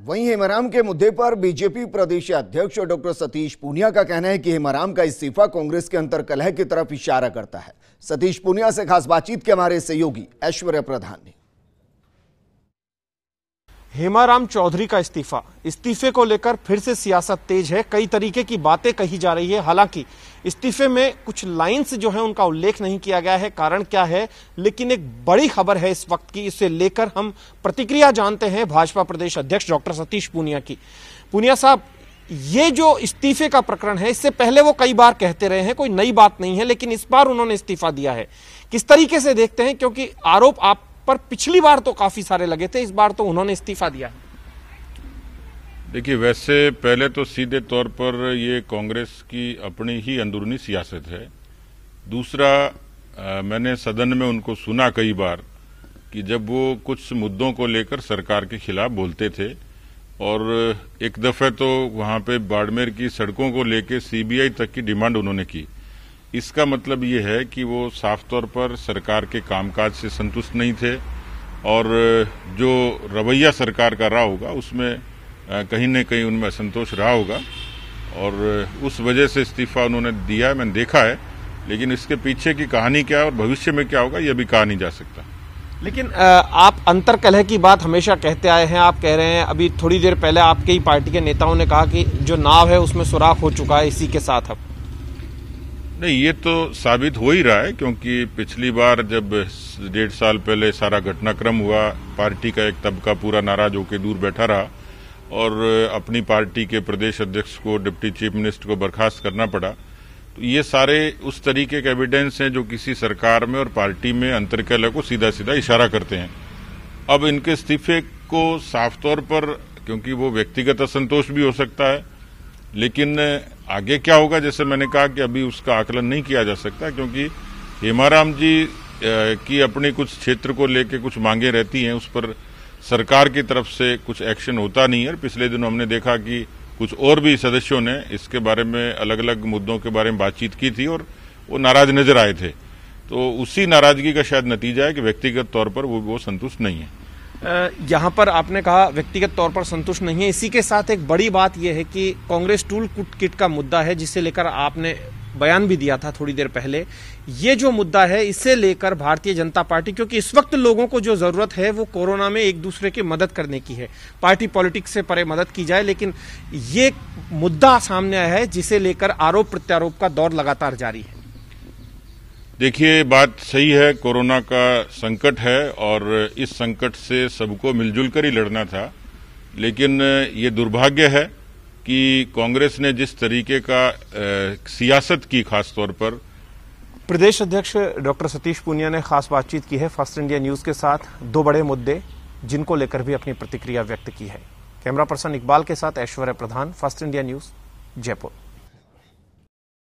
वहीं हेमाराम के मुद्दे पर बीजेपी प्रदेश अध्यक्ष डॉक्टर सतीश पूनिया का कहना है कि हेमाराम का इस्तीफा कांग्रेस के अंतर कलह की तरफ़ इशारा करता है। सतीश पूनिया से खास बातचीत के हमारे सहयोगी ऐश्वर्य प्रधान ने। हेमाराम चौधरी का इस्तीफा। इस्तीफे को लेकर फिर से सियासत तेज है। कई तरीके की बातें कही जा रही है। हालाँकि इस्तीफे में कुछ लाइंस जो है, उनका उल्लेख नहीं किया गया है। कारण क्या है? लेकिन एक बड़ी खबर है इस वक्त की। इसे लेकर हम प्रतिक्रिया जानते हैं भाजपा प्रदेश अध्यक्ष डॉक्टर सतीश पूनिया की। पूनिया साहब, ये जो इस्तीफे का प्रकरण है, इससे पहले वो कई बार कहते रहे हैं, कोई नई बात नहीं है, लेकिन इस बार उन्होंने इस्तीफा दिया है। किस तरीके से देखते हैं? क्योंकि आरोप आप पर पिछली बार तो काफ़ी सारे लगे थे इस बार तो उन्होंने इस्तीफा दिया देखिए वैसे पहले तो सीधे तौर पर ये कांग्रेस की अपनी ही अंदरूनी सियासत है। दूसरा आ, मैंने सदन में उनको सुना कई बार कि जब वो कुछ मुद्दों को लेकर सरकार के खिलाफ बोलते थे और एक दफे तो वहाँ पे बाड़मेर की सड़कों को लेकर सीबीआई तक की डिमांड उन्होंने की। इसका मतलब ये है कि वो साफ़ तौर पर सरकार के कामकाज से संतुष्ट नहीं थे और जो रवैया सरकार का रहा होगा, उसमें कहीं न कहीं उनमें असंतोष रहा होगा और उस वजह से इस्तीफा उन्होंने दिया है, मैंने देखा है, लेकिन इसके पीछे की कहानी क्या है और भविष्य में क्या होगा यह भी कहा नहीं जा सकता। लेकिन आप अंतर कलह की बात हमेशा कहते आए हैं, आप कह रहे हैं, अभी थोड़ी देर पहले आपके ही पार्टी के नेताओं ने कहा कि जो नाव है उसमें सुराख हो चुका है, इसी के साथ अब। नहीं, ये तो साबित हो ही रहा है क्योंकि पिछली बार जब डेढ़ साल पहले सारा घटनाक्रम हुआ, पार्टी का एक तबका पूरा नाराज़ होकर दूर बैठा रहा और अपनी पार्टी के प्रदेश अध्यक्ष को, डिप्टी चीफ मिनिस्टर को बर्खास्त करना पड़ा तो ये सारे उस तरीके के एविडेंस हैं जो किसी सरकार में और पार्टी में अंतरकलह को सीधा सीधा इशारा करते हैं। अब इनके इस्तीफे को साफ़ तौर पर, क्योंकि वो व्यक्तिगत असंतोष भी हो सकता है, लेकिन आगे क्या होगा? जैसे मैंने कहा कि अभी उसका आकलन नहीं किया जा सकता क्योंकि हेमाराम जी की अपने कुछ क्षेत्र को लेकर कुछ मांगे रहती हैं, उस पर सरकार की तरफ़ से कुछ एक्शन होता नहीं है। पिछले दिनों हमने देखा कि कुछ और भी सदस्यों ने इसके बारे में अलग अलग मुद्दों के बारे में बातचीत की थी और वो नाराज़ नज़र आए थे। तो उसी नाराज़गी का शायद नतीजा है कि व्यक्तिगत तौर पर वो वो संतुष्ट नहीं है। यहाँ पर आपने कहा व्यक्तिगत तौर पर संतुष्ट नहीं है। इसी के साथ एक बड़ी बात यह है कि कांग्रेस टूल किट का मुद्दा है, जिसे लेकर आपने बयान भी दिया था थोड़ी देर पहले। ये जो मुद्दा है, इसे लेकर भारतीय जनता पार्टी, क्योंकि इस वक्त लोगों को जो ज़रूरत है, वो कोरोना में एक दूसरे की मदद करने की है। पार्टी पॉलिटिक्स से परे मदद की जाए, लेकिन ये मुद्दा सामने आया है, जिसे लेकर आरोप प्रत्यारोप का दौर लगातार जारी है। देखिए, बात सही है, कोरोना का संकट है और इस संकट से सबको मिलजुल कर ही लड़ना था। लेकिन ये दुर्भाग्य है कि कांग्रेस ने जिस तरीके का सियासत की खास तौर पर, प्रदेश अध्यक्ष डॉक्टर सतीश पूनिया ने खास बातचीत की है फ़र्स्ट इंडिया न्यूज़ के साथ। दो बड़े मुद्दे, जिनको लेकर भी अपनी प्रतिक्रिया व्यक्त की है। कैमरा पर्सन इकबाल के साथ Aishwarya Pradhan, first India news, Jaipur.